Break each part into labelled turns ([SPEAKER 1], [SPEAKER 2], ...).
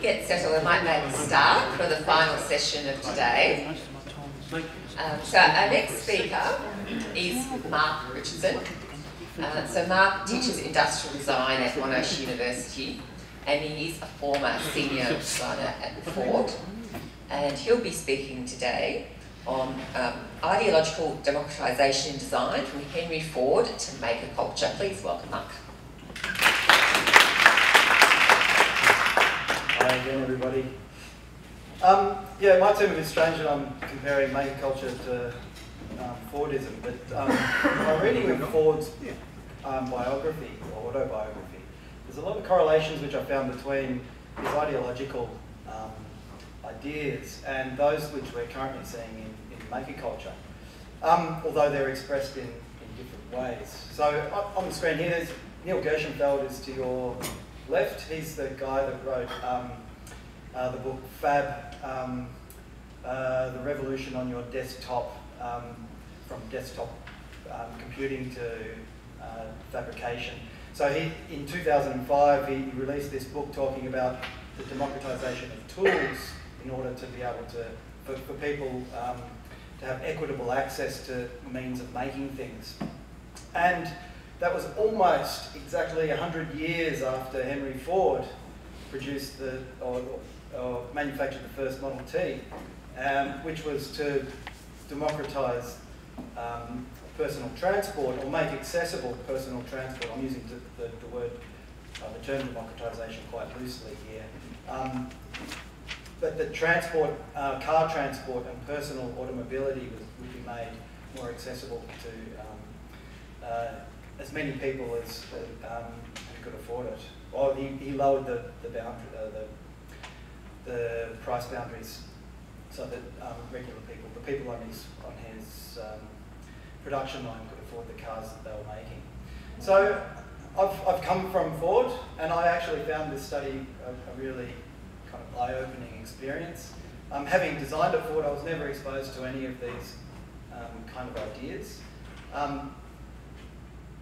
[SPEAKER 1] get settled, I might maybe start for the final session of today. Um, so our next speaker is Mark Richardson. Uh, so Mark teaches industrial design at Monash University and he's a former senior designer at Ford. And he'll be speaking today on um, ideological democratisation in design from Henry Ford to maker culture. Please welcome Mark.
[SPEAKER 2] Again, everybody. Um, yeah, my term a bit strange that I'm comparing maker culture to um, Fordism, but um, by reading Ford's um, biography or autobiography, there's a lot of correlations which I found between his ideological um, ideas and those which we're currently seeing in, in maker culture, um, although they're expressed in, in different ways. So on the screen here, there's Neil Gershenfeld is to your left. He's the guy that wrote um, uh, the book Fab, um, uh, The Revolution on Your Desktop, um, from desktop um, computing to uh, fabrication. So he, in 2005, he released this book talking about the democratization of tools in order to be able to, for, for people um, to have equitable access to means of making things. And that was almost exactly 100 years after Henry Ford produced the, or, or manufactured the first Model T, um, which was to democratise um, personal transport or make accessible personal transport. I'm using the, the, the word, uh, the term democratisation quite loosely here. Um, but the transport, uh, car transport and personal automobility was, would be made more accessible to um, uh, as many people as um, could afford it. Well, he, he lowered the, the boundary, uh, the, the price boundaries so that um, regular people, the people on his, on his um, production line could afford the cars that they were making. So I've, I've come from Ford and I actually found this study a, a really kind of eye-opening experience. Um, having designed at Ford, I was never exposed to any of these um, kind of ideas. Um,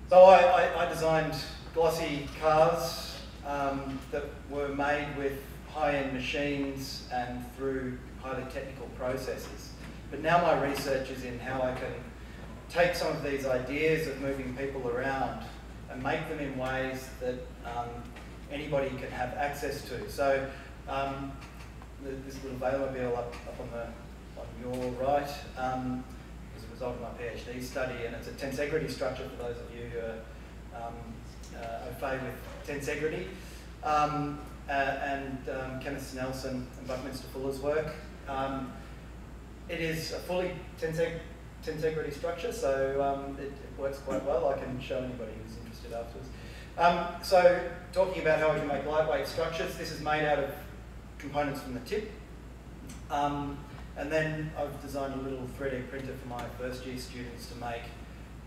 [SPEAKER 2] so I, I, I designed glossy cars um, that were made with high-end machines and through highly technical processes. But now my research is in how I can take some of these ideas of moving people around and make them in ways that um, anybody can have access to. So um, this little Veilmobile up, up on, the, on your right, um, result of my PhD study, and it's a tensegrity structure for those of you who are um, uh, au fait with tensegrity. Um, uh, and um, Kenneth Snelson and Buckminster Fuller's work. Um, it is a fully tenseg tensegrity structure, so um, it, it, works quite well. I can show anybody who's interested afterwards. So talking about how we can make lightweight structures, this is made out of components from the tip. Um, and then I've designed a little 3D printer for my first year students to make,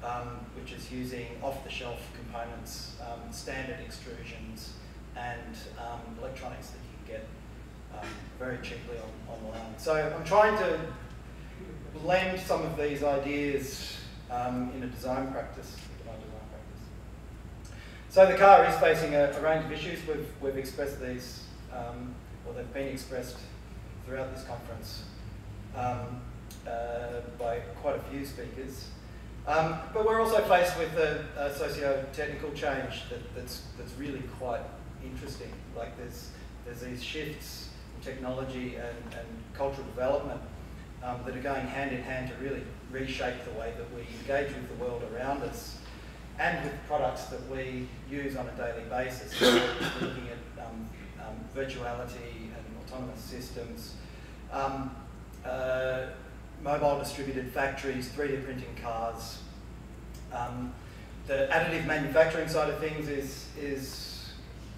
[SPEAKER 2] um, which is using off-the-shelf components, um, standard extrusions, and um, electronics that you can get um, very cheaply on, online. So I'm trying to blend some of these ideas um, in a design practice. So the car is facing a, a range of issues. We've, we've expressed these, um, or they've been expressed throughout this conference um, uh, by quite a few speakers. Um, but we're also faced with a, a socio-technical change that, that's, that's really quite interesting. Like there's, there's these shifts in technology and, and cultural development um, that are going hand in hand to really reshape the way that we engage with the world around us and with products that we use on a daily basis. Looking at um, um, virtuality and autonomous systems. Um, uh, mobile distributed factories, 3D printing cars. Um, the additive manufacturing side of things is, is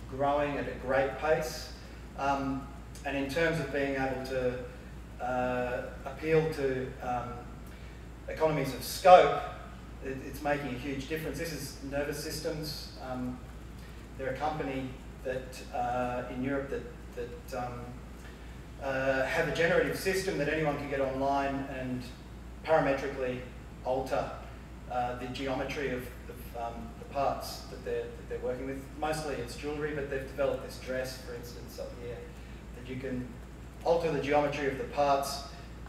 [SPEAKER 2] growing at a great pace. Um, and in terms of being able to uh, appeal to um, economies of scope, it, it's making a huge difference. This is Nervous Systems. Um, they're a company that uh, in Europe that, that um, uh, have a generative system that anyone can get online and parametrically alter uh, the geometry of, of um, the parts that they're, that they're working with. Mostly it's jewellery, but they've developed this dress, for instance, up here, that You can alter the geometry of the parts.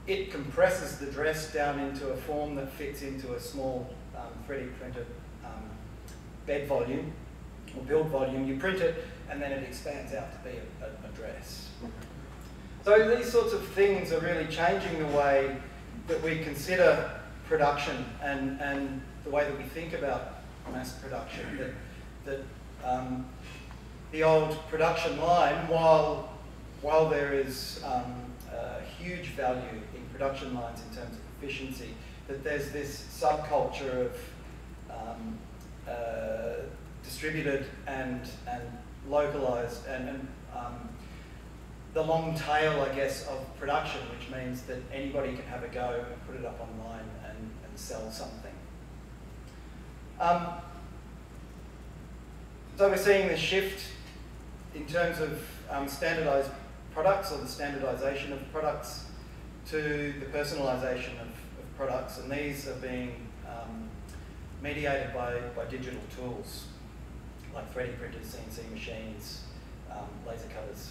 [SPEAKER 2] It compresses the dress down into a form that fits into a small um, 3D printed um, bed volume or build volume. You print it and then it expands out to be a, a, a dress. So these sorts of things are really changing the way that we consider production and, and the way that we think about mass production. That, that um, the old production line, while, while there is um, huge value in production lines in terms of efficiency, that there's this subculture of um, uh, distributed and, and localized and, and um, the long tail, I guess, of production, which means that anybody can have a go and put it up online and, and sell something. Um, so we're seeing this shift in terms of um, standardized products or the standardization of products to the personalization of, of products, and these are being um, mediated by, by digital tools like 3D printers, CNC machines, um, laser cutters.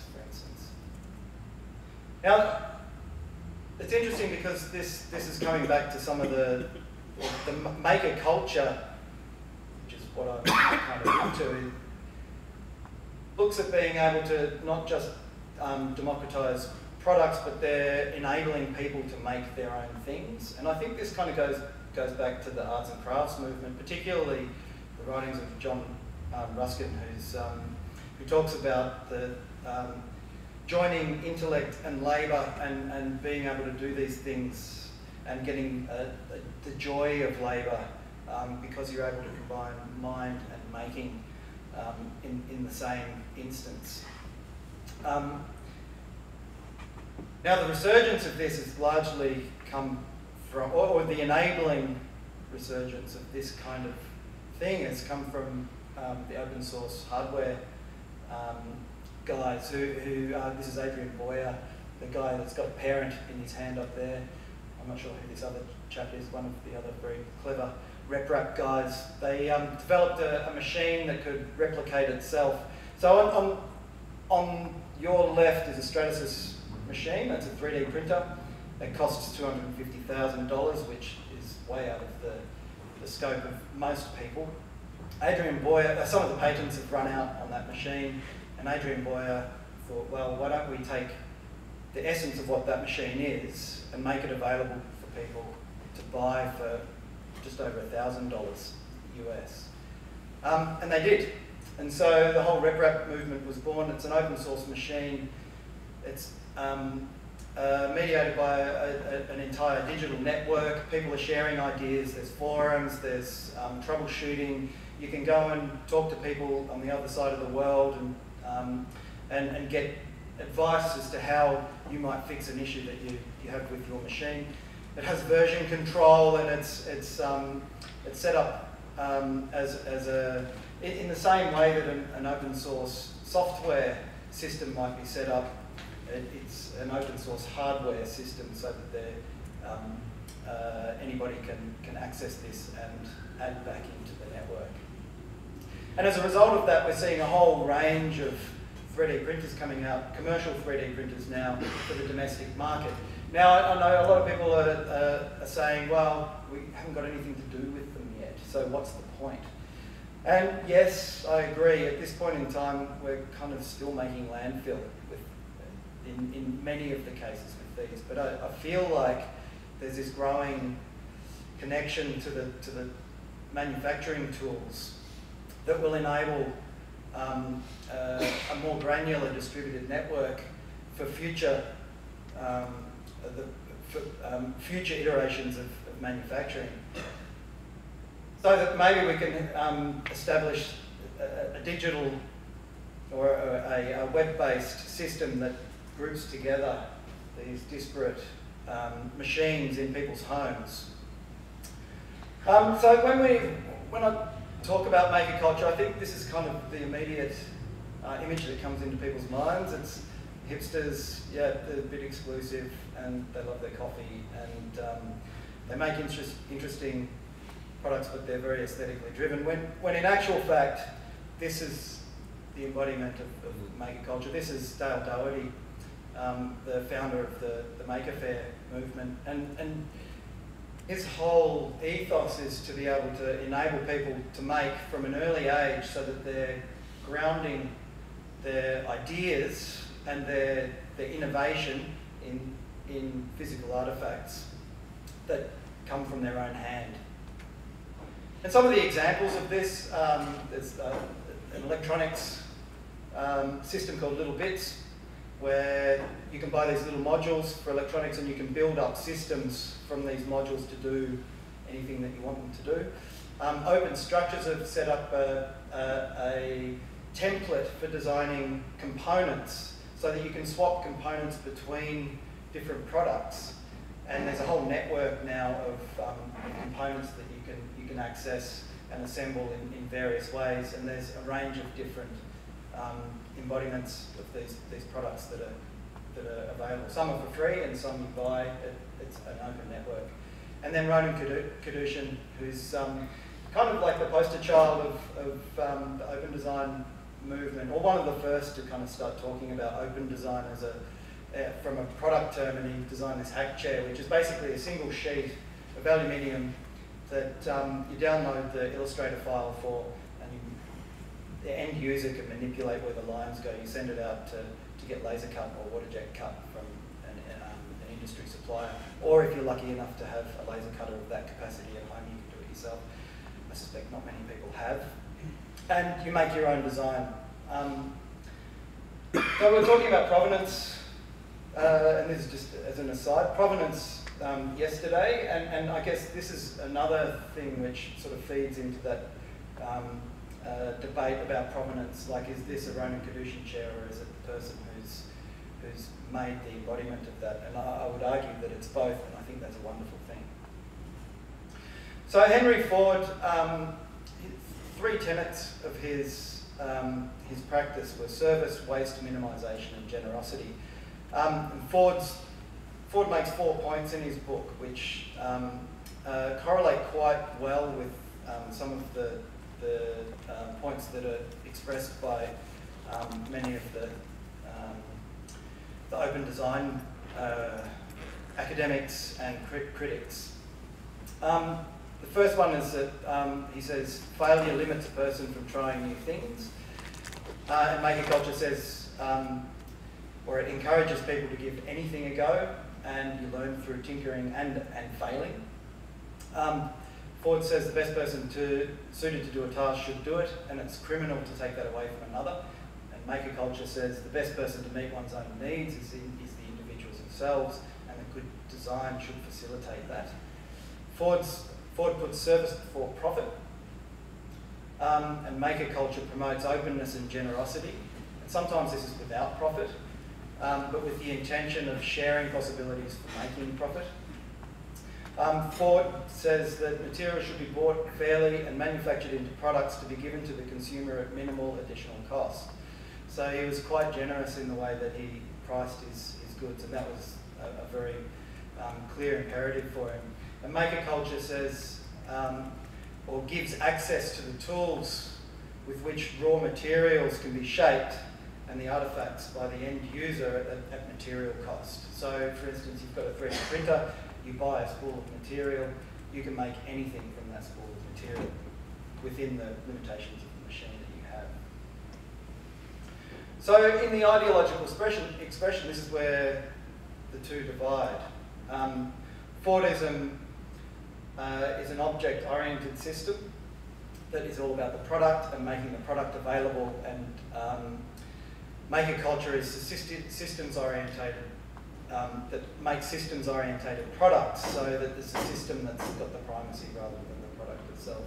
[SPEAKER 2] Now, it's interesting because this, this is coming back to some of the, the maker culture, which is what I'm kind of into, looks at being able to not just um, democratize products, but they're enabling people to make their own things. And I think this kind of goes, goes back to the arts and crafts movement, particularly the writings of John um, Ruskin, who's, um, who talks about the um, joining intellect and labour and, and being able to do these things and getting uh, the joy of labour um, because you're able to combine mind and making um, in, in the same instance. Um, now the resurgence of this has largely come from, or, or, the enabling resurgence of this kind of thing has come from um, the open source hardware um, guys who, who uh, this is Adrian Bowyer, the guy that's got a parent in his hand up there. I'm not sure who this other chap is, one of the other very clever RepRap guys. They um, developed a, a, machine that could replicate itself. So on, on, on your left is a Stratasys machine, that's a 3D printer. It costs $250,000, which is way out of the, the scope of most people. Adrian Bowyer, uh, some of the patents have run out on that machine, and Adrian Bowyer thought, well, why don't we take the essence of what that machine is and make it available for people to buy for just over $1,000 US. Um, and they did. And so the whole RepRap movement was born. It's an open source machine. It's um, uh, mediated by a, a, an entire digital network. People are sharing ideas. There's forums. There's um, troubleshooting you can go and talk to people on the other side of the world and, um, and, and get advice as to how you might fix an issue that you, you have with your machine. It has version control and it's, it's, um, it's set up um, as, as a, in the same way that an, an, open source software system might be set up. It, it's an open source hardware system so that um, uh, anybody can, can access this and add back into the network. And as a result of that, we're seeing a whole range of 3D printers coming out, commercial 3D printers now for the domestic market. Now, I know a lot of people are, uh, are saying, well, we haven't got anything to do with them yet, so what's the point? And yes, I agree, at this point in time, we're kind of still making landfill with, in, in many of the cases with these, but I, I feel like there's this growing connection to the, to the manufacturing tools that will enable um, uh, a more granular distributed network for future um, the, for, um, future iterations of, of, manufacturing. So that maybe we can um, establish a, a, digital or a, a web-based system that groups together these disparate um, machines in people's homes. Um, so when we, when I talk about maker culture, I think this is kind of the immediate uh, image that comes into people's minds. It's hipsters, yeah, they're a bit exclusive and they love their coffee and um, they make interest, interesting products, but they're very aesthetically driven. When, when in actual fact, this is the embodiment of, of maker culture. This is Dale Dougherty, um, the founder of the, the Maker Faire movement. And, and his whole ethos is to be able to enable people to make from an early age so that they're grounding their ideas and their, their innovation in, in physical artifacts that come from their own hand. And some of the examples of this, um, there's uh, an electronics um, system called littleBits, where you can buy these little modules for electronics and you can build up systems from these modules to do anything that you want them to do. Um, Open Structures have set up a, a, a template for designing components so that you can swap components between different products. And there's a whole network now of um, components that you can, you can access and assemble in, in various ways. And there's a range of different um, embodiments of these, these products that are, that are available. Some are for free and some you buy. It, it's an open network. And then Ronen Kadushin, who's um, kind of like the poster child of, of um, the open design movement, or one of the first to kind of start talking about open design as a, uh, from a product term, and he designed this hack chair, which is basically a single sheet of aluminium that um, you download the Illustrator file for, the end user can manipulate where the lines go. You send it out to, to get laser cut or water jet cut from an, um, an industry supplier, or if you're lucky enough to have a laser cutter of that capacity at home, you can do it yourself. I suspect not many people have and you make your own design. Um, so we're talking about provenance, uh, and this is just as an aside, provenance um, yesterday, and, and I guess this is another thing which sort of feeds into that um, uh, debate about prominence, like is this a Ronen Kadushin chair or is it the person who's, who's made the embodiment of that? And I, I would argue that it's both, and I think that's a wonderful thing. So Henry Ford um, three tenets of his, um, his practice were service, waste minimisation and generosity. Um, and Ford's, Ford makes four points in his book which um, uh, correlate quite well with um, some of the, the uh, points that are expressed by um, many of the, um, the open design uh, academics and crit critics. Um, the first one is that um, he says failure limits a person from trying new things. Uh, and Maker Culture says, um, or it encourages people to give anything a go, and you learn through tinkering and, and failing. Um, Ford says the best person to, suited to do a task should do it, and it's criminal to take that away from another. And Maker Culture says the best person to meet one's own needs is, in, is the individuals themselves, and a good design should facilitate that. Ford's Ford puts service before profit, um, and maker culture promotes openness and generosity. And sometimes this is without profit, um, but with the intention of sharing possibilities for making profit. Um, Ford says that materials should be bought fairly and manufactured into products to be given to the consumer at minimal additional cost. So he was quite generous in the way that he priced his, his goods, and that was a, a very um, clear imperative for him. And maker culture says, um, or gives access to the tools with which raw materials can be shaped and the artifacts by the end user at, at material cost. So, for instance, you've got a 3D printer, you buy a spool of material, you can make anything from that spool of material within the limitations of the machine that you have. So in the ideological expression, expression this is where the two divide. Um, Fordism uh, is an object-oriented system that is all about the product and making the product available and um, maker culture is systems orientated um, that make systems orientated products so that there's a system that's got the primacy rather than the product itself.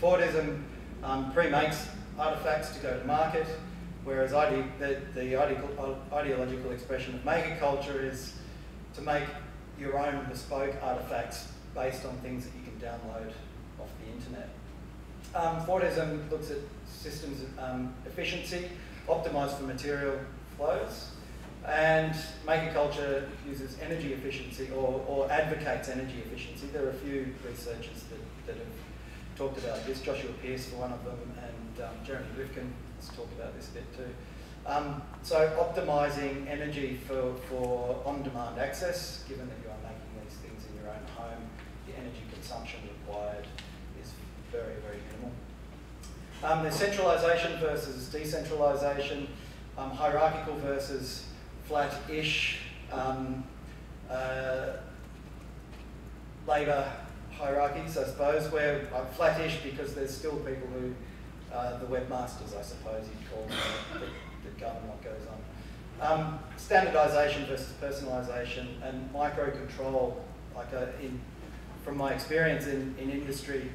[SPEAKER 2] Fordism um, pre-makes artifacts to go to market, whereas ide the, the ideological expression of maker culture is to make your own bespoke artifacts based on things that you can download off the internet. Um, Fordism looks at systems um, efficiency, optimized for material flows, and maker culture uses energy efficiency or, or advocates energy efficiency. There are a few researchers that, that have talked about this, Joshua Pearce for one of them, and um, Jeremy Rifkin has talked about this a bit too. Um, so optimising energy for, for on-demand access, given that you are making these things in your own home, the energy consumption required is very, very minimal. Um, there's centralisation versus decentralisation, um, hierarchical versus flat-ish, um, uh, labour hierarchies, I suppose, where uh, flat-ish because there's still people who, uh, the webmasters, I suppose you'd call them, that, that govern what goes on. Um, standardisation versus personalisation and micro-control, like a, uh, in, from my experience in, in industry,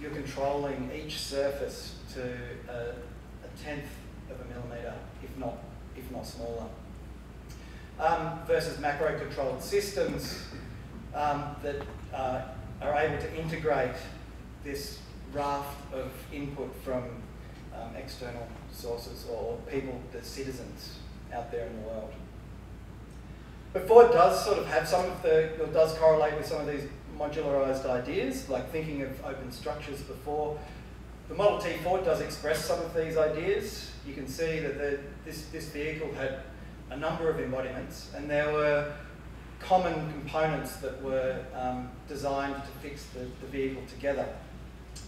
[SPEAKER 2] you're controlling each surface to a, a tenth of a millimetre, if not, if not smaller. Um, versus macro-controlled systems um, that uh, are able to integrate this raft of input from um, external sources or people, the citizens out there in the world. But Ford does sort of have some of the, or does correlate with some of these modularized ideas, like thinking of open structures before. The Model T Ford does express some of these ideas. You can see that the, this, this vehicle had a number of embodiments, and there were common components that were um, designed to fix the, the vehicle together.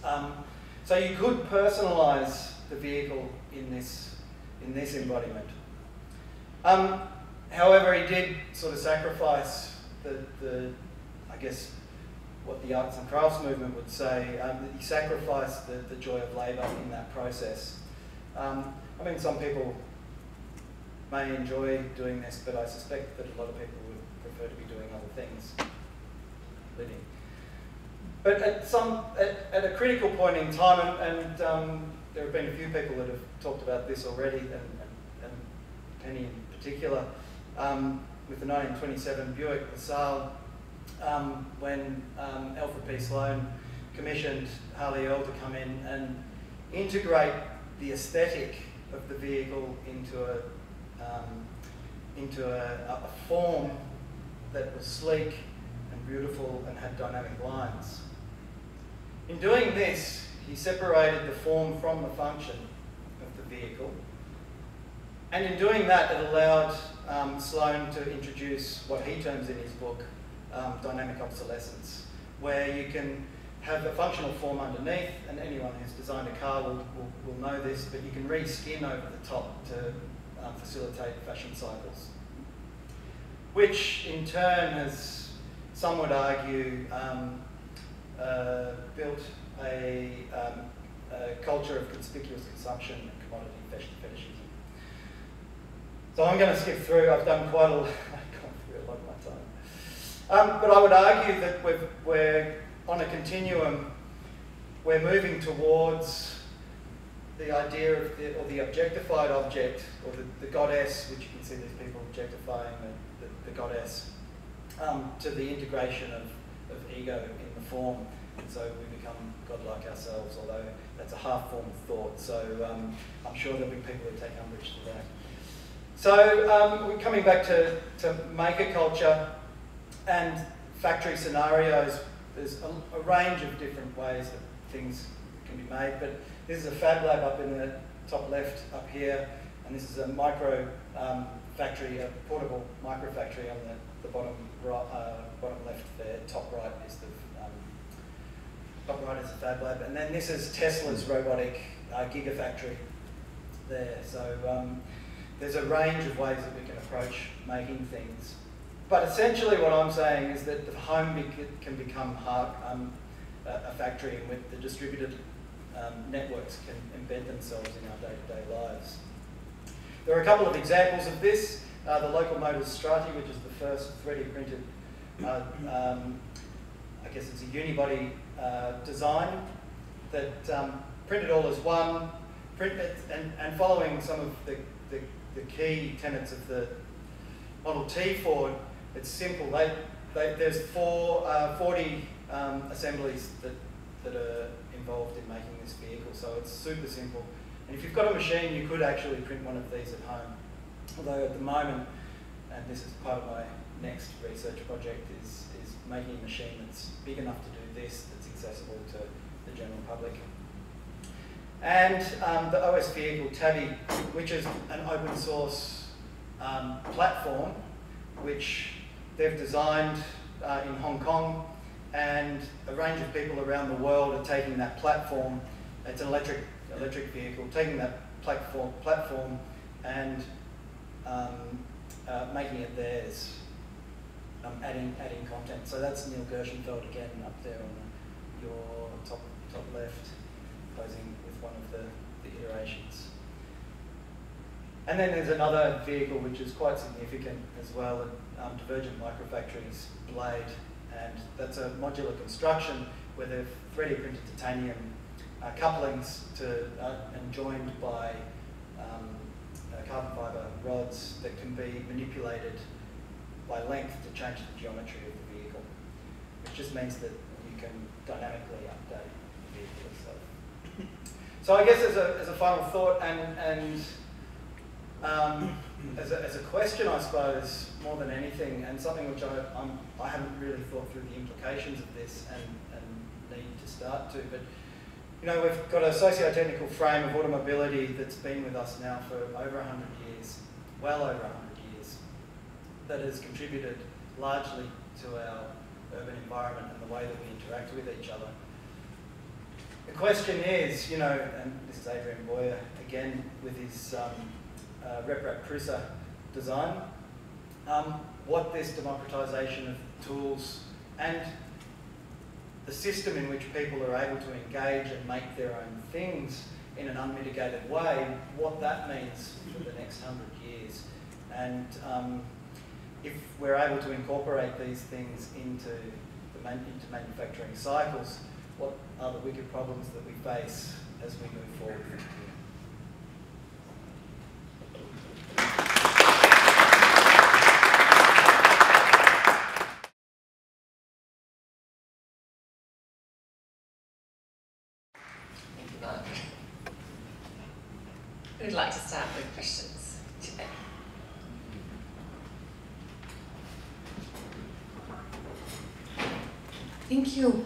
[SPEAKER 2] Um, so you could personalise the vehicle in this, in this embodiment. Um, however, he did sort of sacrifice the, the, I guess, what the arts and crafts movement would say, um, he sacrificed the, the joy of labour in that process. Um, I mean, some people may enjoy doing this, but I suspect that a lot of people would prefer to be doing other things, living. But at some, at, at a critical point in time, and, and um, there have been a few people that have talked about this already, and, and, and Penny in particular, um, with the 1927 Buick LaSalle, um, when um, Alfred P. Sloan commissioned Harley Earl to come in and integrate the aesthetic of the vehicle into a um, into a, a, form that was sleek and beautiful and had dynamic lines. In doing this, he separated the form from the function of the vehicle. And in doing that, it allowed um, Sloan to introduce what he terms in his book um, dynamic obsolescence, where you can have a functional form underneath, and anyone who's designed a car will, will, will know this, but you can reskin over the top to um, facilitate fashion cycles which in turn has, some would argue, um, uh, built a, um, a, culture of conspicuous consumption and commodity fetishism. So I'm going to skip through, I've done quite a, through a lot of my time. Um, but I would argue that we we're on a continuum, we're moving towards the idea of the, or the objectified object, or the, the goddess, which you can see these people objectifying the goddess, um, to the integration of, of ego in the form. And so we become godlike ourselves, although that's a half-formed thought. So um, I'm sure there'll be people who take umbrage to that. So um, we're coming back to, to maker culture and factory scenarios. There's a, a, range of different ways that things can be made, but this is a fab lab up in the top left up here, and this is a micro um, factory, a portable micro factory on the, the bottom right, uh, bottom left there, top right is the um, top right is the Fab Lab, and then this is Tesla's robotic uh, gigafactory there. So um, there's a range of ways that we can approach making things. But essentially what I'm saying is that the home be can become hard, um, a factory in which the distributed um, networks can embed themselves in our day-to-day -day lives. There are a couple of examples of this. Uh, the Local Motors Strati, which is the first 3D printed, uh, um, I guess it's a unibody uh, design that um, printed all as one, print and, and following some of the, the, the, key tenets of the Model T Ford, it's simple. They, they, there's four, uh, 40 um, assemblies that, that are involved in making this vehicle, so it's super simple. And if you've got a machine, you could actually print one of these at home. Although at the moment, and this is part of my next research project, is, is making a machine that's big enough to do this, that's accessible to the general public. and um, the OS vehicle Tabby, which is an open source um, platform which they've designed uh, in Hong Kong and a range of people around the world are taking that platform, it's an electric, electric vehicle, taking that platform, platform and um, uh, making it theirs, um, adding, adding content. So that's Neil Gershenfeld again up there on your top, top left, posing with one of the, the iterations. And then there's another vehicle which is quite significant as well, um, Divergent Microfactories Blade, and that's a modular construction where they've 3D printed titanium uh, couplings to, uh, and joined by um, uh, carbon fibre rods that can be manipulated by length to change the geometry of the vehicle, which just means that you can dynamically update the vehicle itself. So I guess as a, as a final thought and, and um, as, a, as a question, I suppose, more than anything, and something which I, I'm, I haven't really thought through the implications of this and, and need to start to, but you know, we've got a socio-technical frame of automobility that's been with us now for over 100 years, well over 100 years, that has contributed largely to our urban environment and the way that we interact with each other. The question is, you know, and this is Adrian Bowyer again with his um, uh, RepRap Prusa design, um, what this democratisation of tools and the system in which people are able to engage and make their own things in an unmitigated way, what that means for the next hundred years. And um, if we're able to incorporate these things into, the man into manufacturing cycles, what are the wicked problems that we face as we move forward from here?
[SPEAKER 1] Who'd like to start with questions today?
[SPEAKER 3] Thank you.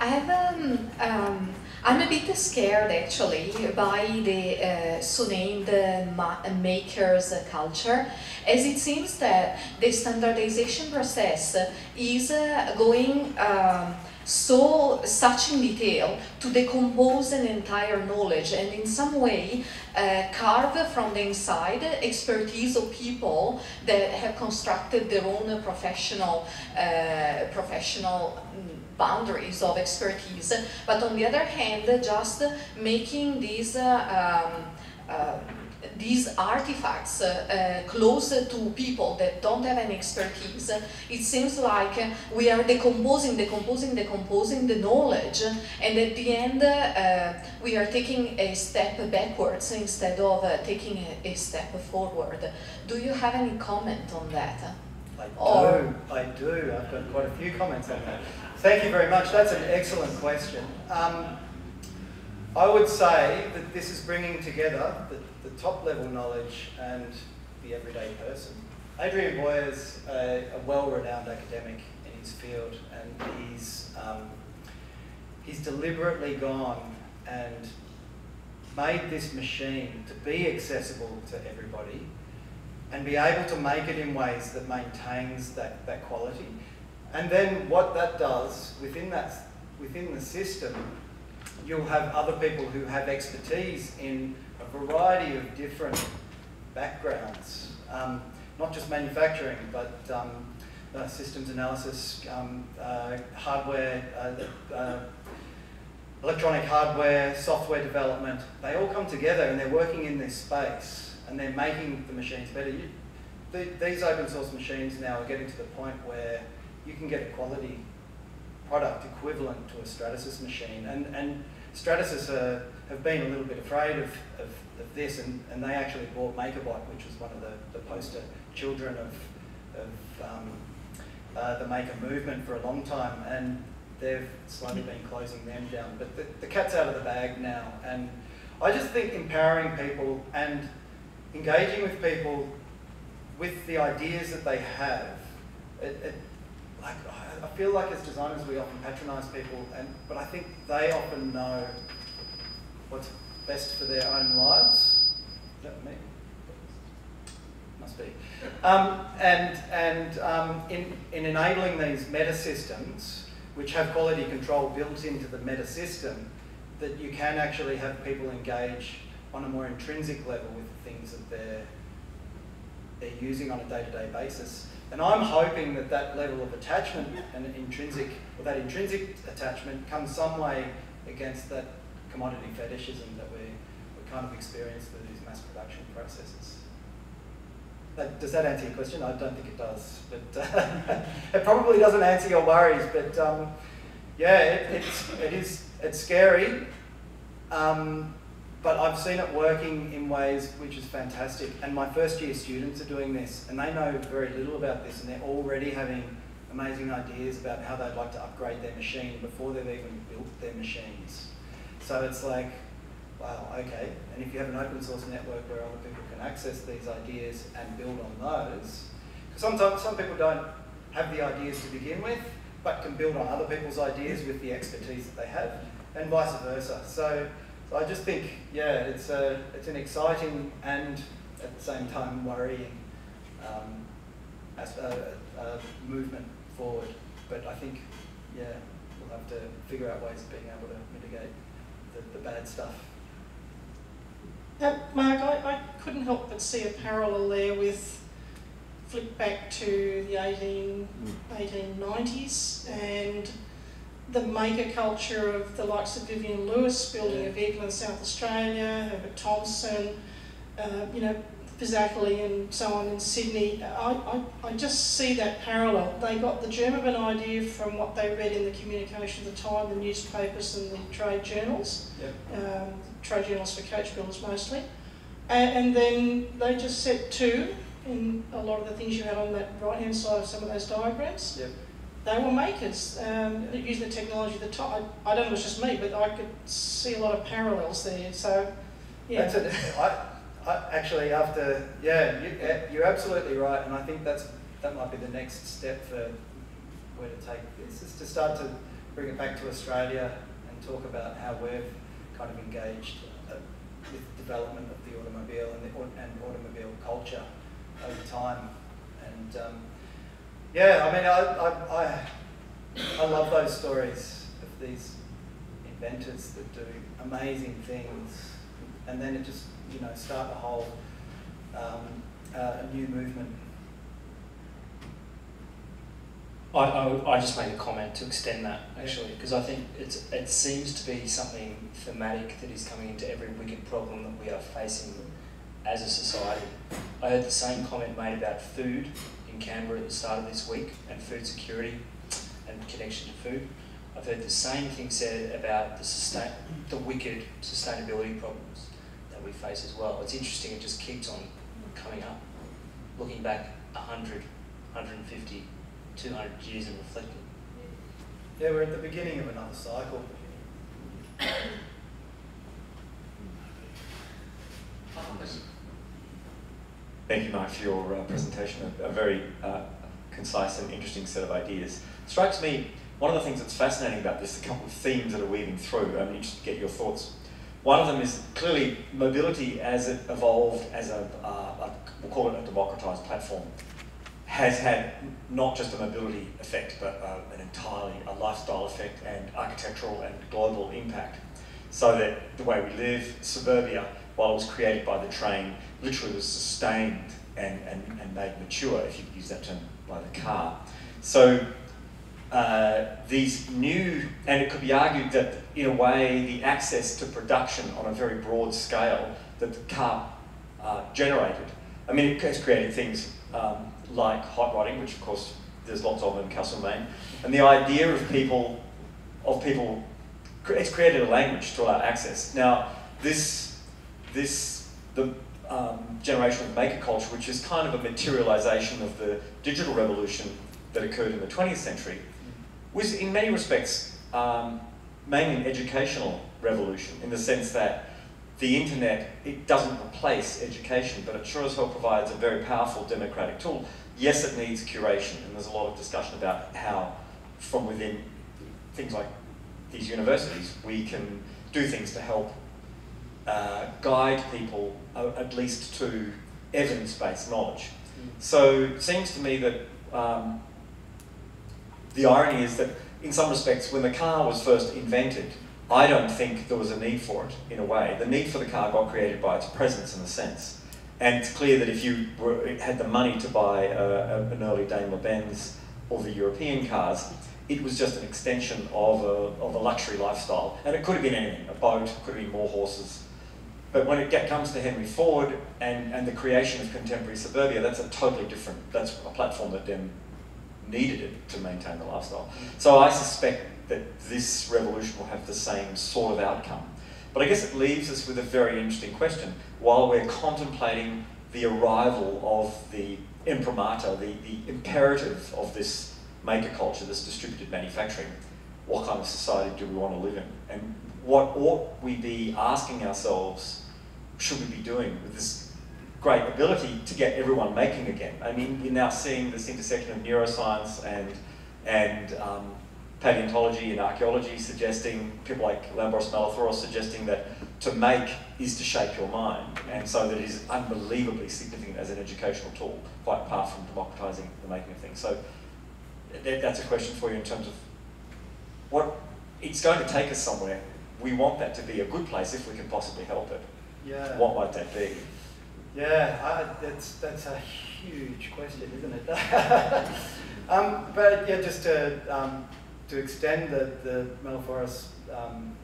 [SPEAKER 3] I have um, um, I'm a bit scared actually by the uh, so-named uh, makers culture, as it seems that the standardization process is uh, going um, so such in detail to decompose an entire knowledge and in some way uh, carve from the inside expertise of people that have constructed their own professional uh, professional boundaries of expertise but on the other hand just making these uh, um, uh, these artifacts uh, uh, close to people that don't have any expertise, it seems like we are decomposing, decomposing, decomposing the knowledge, and at the end uh, we are taking a step backwards instead of uh, taking a, a, step forward. Do you have any comment on that?
[SPEAKER 2] I do, I do. I've got quite a few comments on that. Thank you very much. That's an excellent question. Um, I would say that this is bringing together the the top level knowledge and the everyday person. Adrian Bowyer is a, a well-renowned academic in his field and he's, um, he's deliberately gone and made this machine to be accessible to everybody and be able to make it in ways that maintains that, that quality. And then what that does within, that, within the system, you'll have other people who have expertise in a variety of different backgrounds, um, not just manufacturing, but um, uh, systems analysis, um, uh, hardware, uh, uh, electronic hardware, software development. They all come together and they're working in this space and they're making the machines better. You, the, these open source machines now are getting to the point where you can get a quality product equivalent to a Stratasys machine. And, and Stratasys are, have been a little bit afraid of, of, of, this, and, and they actually bought MakerBot, which was one of the, the poster children of, of um, uh, the Maker movement for a long time, and they've slowly been closing them down. But the, the cat's out of the bag now, and I just think empowering people and engaging with people with the ideas that they have, it, it, like I feel like as designers we often patronise people, and but I think they often know what's best for their own lives. Is that me? Must be. Um, and and um, in, in enabling these meta systems, which have quality control built into the meta system, that you can actually have people engage on a more intrinsic level with the things that they're they're using on a day-to-day basis. And I'm hoping that that level of attachment and intrinsic, or that intrinsic attachment comes some way against that commodity fetishism that we, we kind of experience through these mass production processes. That, does that answer your question? I don't think it does, but uh, it probably doesn't answer your worries. But um, yeah, it, it's it is it's scary. Um, but I've seen it working in ways which is fantastic. And my first year students are doing this, and they know very little about this, and they're already having amazing ideas about how they'd like to upgrade their machine before they've even built their machines. So it's like, wow, okay. And if you have an open source network where other people can access these ideas and build on those, because sometimes some people don't have the ideas to begin with, but can build on other people's ideas with the expertise that they have, and vice versa. So so I just think, yeah, it's, a, it's an exciting and at the same time worrying um, as a, a, movement forward. But I think, yeah, we'll have to figure out ways of being able to mitigate the, the bad stuff.
[SPEAKER 4] Uh, Mark, I, I couldn't help but see a parallel there with flick back to the 18, 1890s and the maker culture of the likes of Vivian Lewis building of vehicle in South Australia, Herbert Thompson, uh, you know, Fazakerley and so on in Sydney. I, I, I just see that parallel. They got the germ of an idea from what they read in the communication at the time, the newspapers and the trade journals,
[SPEAKER 2] yep.
[SPEAKER 4] um, trade journals for coach builders mostly. And, and then they just set to in a lot of the things you had on that right hand side of some of those diagrams.
[SPEAKER 2] Yep
[SPEAKER 4] they were makers um, using the technology the time. I, I, don't know if it was just me, but I could see a lot of parallels there. So, yeah.
[SPEAKER 2] That's it. I, I, actually, after, yeah, you, you're absolutely right. And I think that's that might be the next step for where to take this, is to start to bring it back to Australia and talk about how we've kind of engaged uh, with development of the automobile and, the, and automobile culture over time. And um, yeah, I mean, I, I, I, I love those stories of these inventors that do amazing things, and then it just, you know, start a whole um, uh, a new movement.
[SPEAKER 5] I, I, I, just made a comment to extend that actually because I think it's, it seems to be something thematic that is coming into every wicked problem that we are facing as a society. I heard the same comment made about food in Canberra at the start of this week and food security and connection to food. I've heard the same thing said about the, sustain, the wicked sustainability problems that we face as well. It's interesting, it just keeps on coming up. Looking back 100, 150, 200 years and reflecting.
[SPEAKER 2] Yeah, we're at the beginning of another cycle.
[SPEAKER 6] Thank you, Mark, for your uh, presentation. A, a very uh, concise and interesting set of ideas. It strikes me, one of the things that's fascinating about this, a couple of themes that are weaving through, I'm interested to get your thoughts. One of them is clearly mobility as it evolved as a, uh, a we'll call it a democratized platform, has had not just a mobility effect, but uh, an entirely a lifestyle effect and architectural and global impact. So that the way we live, suburbia, while it was created by the train, literally was sustained and, and, and made mature, if you use that term, by the car. So uh, these new, and it could be argued that in a way the access to production on a very broad scale that the car uh, generated, I mean, it has created things um, like hot rodding, which of course there's lots of in Castlemaine, and the idea of people, of people, it's created a language to allow access. Now, this, this, the um, generation of maker culture, which is kind of a materialization of the digital revolution that occurred in the 20th century, was in many respects um, mainly an educational revolution in the sense that the internet, it doesn't replace education, but it sure as hell provides a very powerful democratic tool. Yes, it needs curation, and there's a lot of discussion about how from within things like these universities, we can do things to help uh, guide people uh, at least to evidence-based knowledge. So it seems to me that um, the irony is that in some respects, when the car was first invented, I don't think there was a need for it in a way. The need for the car got created by its presence in a sense. And it's clear that if you were, had the money to buy a, an early Daimler Benz or the European cars, it was just an extension of a, of a luxury lifestyle. And it could have been anything, a boat, could have been more horses. But when it comes to Henry Ford and, and the creation of contemporary suburbia, that's a totally different, that's a platform that then needed it to maintain the lifestyle. So I suspect that this revolution will have the same sort of outcome. But I guess it leaves us with a very interesting question. While we're contemplating the arrival of the imprimatur, the, the imperative of this maker culture, this distributed manufacturing, what kind of society do we want to live in? And what ought we be asking ourselves, should we be doing with this great ability to get everyone making again? I mean, you're now seeing this intersection of neuroscience and, and um, paleontology and archaeology suggesting, people like Lambros Malafouris suggesting that to make is to shape your mind, and so that is unbelievably significant as an educational tool, quite apart from democratising the making of things. So that, that's a question for you in terms of what it's going to take us somewhere. We want that to be a good place if we can possibly help it.
[SPEAKER 2] Yeah.
[SPEAKER 6] What might that be?
[SPEAKER 2] Yeah, I, that's that's a huge question, isn't it? um, but yeah, just to um, to extend the the Malafouris um,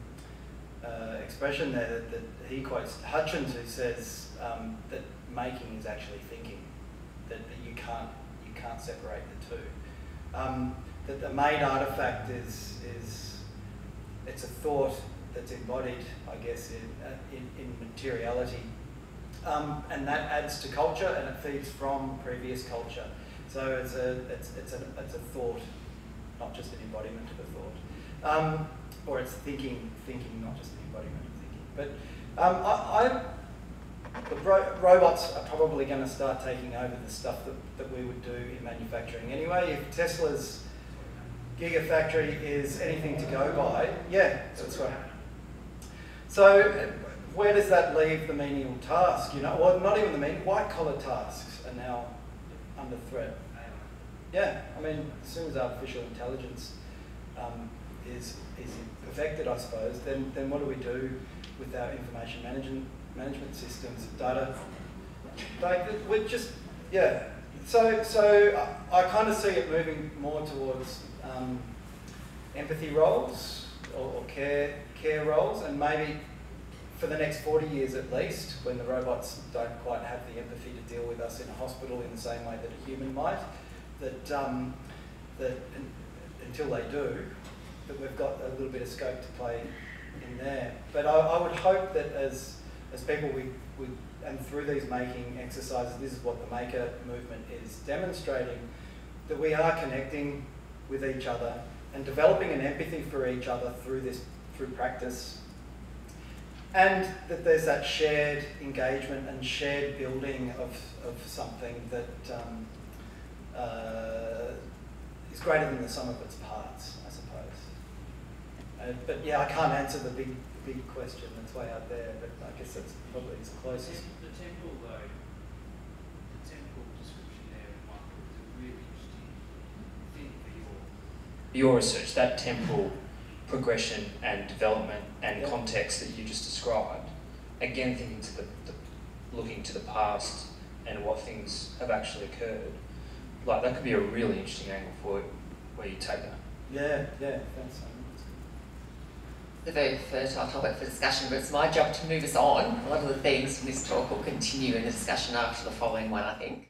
[SPEAKER 2] uh, expression there that, that, he quotes Hutchins, who says um, that making is actually thinking, that, that you can't you can't separate the two. Um, that the made artifact is is it's a thought that's embodied, I guess, in uh, in, in materiality. Um, and that adds to culture and it feeds from previous culture. So it's a, it's, it's, a, it's a thought, not just an embodiment of a thought. Um, or it's thinking, thinking, not just an embodiment of thinking. But um, I, I, ro robots are probably going to start taking over the stuff that, that we would do in manufacturing anyway. If Tesla's gigafactory is anything to go by, yeah, that's right. So where does that leave the menial task? You know, well, not even the menial, white collar tasks are now under threat. Yeah, I mean, as soon as artificial intelligence um, is is perfected, I suppose, then then what do we do with our information management management systems, data? Like, we're just yeah. So so I, I kind of see it moving more towards um, empathy roles or, or care care roles, and maybe for the next 40 years at least, when the robots don't quite have the empathy to deal with us in a hospital in the same way that a human might, that, um, that until they do, that we've got a little bit of scope to play in there. But I, I would hope that as, as people, we, we, and through these making exercises, this is what the maker movement is demonstrating, that we are connecting with each other and developing an empathy for each other through this, through practice and that there's that shared engagement and shared building of, of something that um, uh, is greater than the sum of its parts, I suppose. Uh, but yeah, I can't answer the big, big question that's way out there, but I guess that's probably its closest.
[SPEAKER 7] The temple, though, the temple description there in one is a really interesting thing for your.
[SPEAKER 5] Your research, that temple progression and development and yeah. context that you just described. Again, thinking to the, the, looking to the past and what things have actually occurred. Like that could be a really interesting angle for where you take that.
[SPEAKER 2] Yeah, yeah, thanks.
[SPEAKER 1] The very fertile topic for discussion, but it's my job to move us on. A lot of the themes from this talk will continue in the discussion after the following one, I think.